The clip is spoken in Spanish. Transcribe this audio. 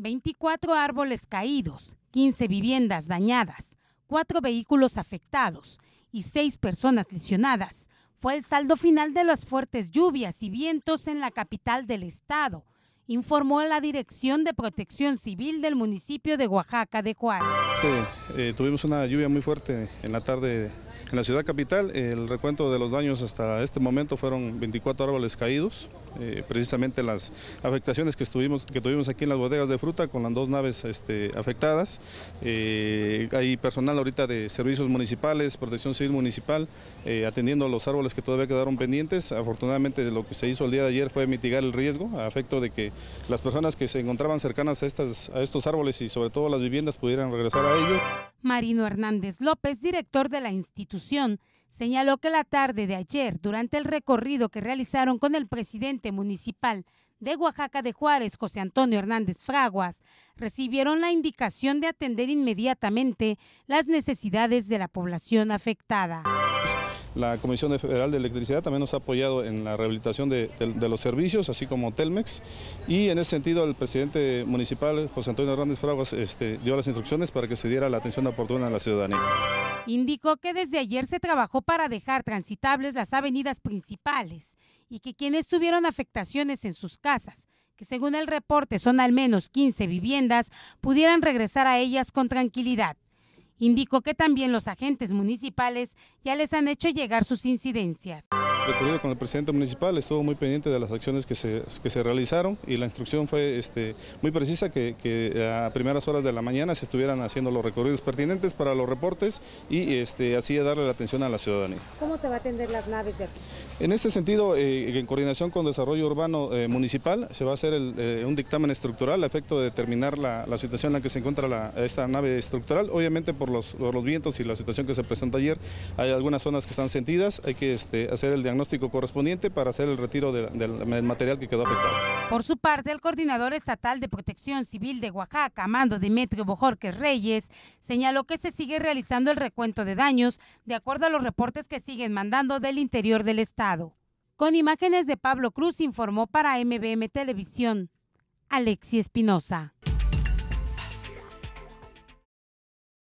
24 árboles caídos, 15 viviendas dañadas, 4 vehículos afectados y 6 personas lesionadas. Fue el saldo final de las fuertes lluvias y vientos en la capital del estado, informó la Dirección de Protección Civil del municipio de Oaxaca de Juárez. Eh, tuvimos una lluvia muy fuerte en la tarde en la ciudad capital. El recuento de los daños hasta este momento fueron 24 árboles caídos, eh, precisamente las afectaciones que, estuvimos, que tuvimos aquí en las bodegas de fruta con las dos naves este, afectadas. Eh, hay personal ahorita de servicios municipales, protección civil municipal, atendiendo los árboles que todavía quedaron pendientes. Afortunadamente lo que se hizo el día de ayer fue mitigar el riesgo a efecto de que las personas que se encontraban cercanas a, estas, a estos árboles y sobre todo las viviendas pudieran regresar a ellos. Marino Hernández López, director de la institución, señaló que la tarde de ayer, durante el recorrido que realizaron con el presidente municipal de Oaxaca de Juárez, José Antonio Hernández Fraguas, recibieron la indicación de atender inmediatamente las necesidades de la población afectada. La Comisión Federal de Electricidad también nos ha apoyado en la rehabilitación de, los servicios, así como Telmex, y en ese sentido el presidente municipal, José Antonio Hernández Fraguas, este, dio las instrucciones para que se diera la atención oportuna a la ciudadanía. Indicó que desde ayer se trabajó para dejar transitables las avenidas principales y que quienes tuvieron afectaciones en sus casas, que según el reporte son al menos 15 viviendas, pudieran regresar a ellas con tranquilidad. Indicó que también los agentes municipales ya les han hecho llegar sus incidencias recorrido con el presidente municipal, estuvo muy pendiente de las acciones que se, que se realizaron y la instrucción fue este, muy precisa que, a primeras horas de la mañana se estuvieran haciendo los recorridos pertinentes para los reportes y este, así darle la atención a la ciudadanía. ¿Cómo se va a atender las naves de aquí? En este sentido, eh, en coordinación con Desarrollo Urbano eh, Municipal, se va a hacer eh, un dictamen estructural a efecto de determinar la, situación en la que se encuentra esta nave estructural. Obviamente por los, vientos y la situación que se presentó ayer, hay algunas zonas que están sentidas, hay que este, hacer el diagnóstico correspondiente para hacer el retiro del material que quedó afectado. Por su parte, el coordinador estatal de protección civil de Oaxaca, Mando Demetrio Bojorquez Reyes, señaló que se sigue realizando el recuento de daños de acuerdo a los reportes que siguen mandando del interior del Con imágenes de Pablo Cruz informó para MBM Televisión, Alexi Espinosa.